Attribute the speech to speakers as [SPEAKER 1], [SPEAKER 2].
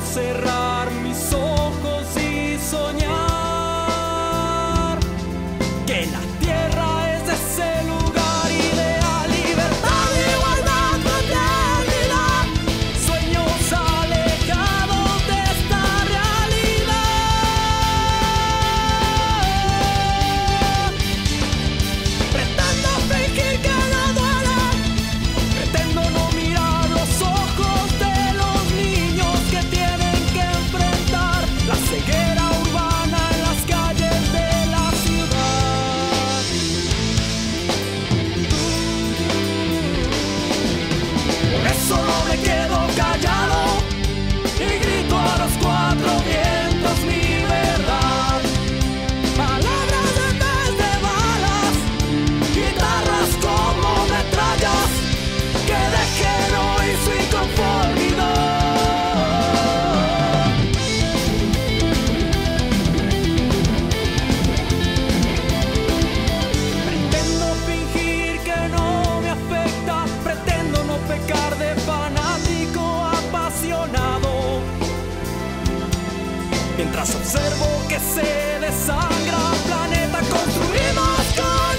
[SPEAKER 1] cerrar mis ojos. Observo que se desangra planeta construimos con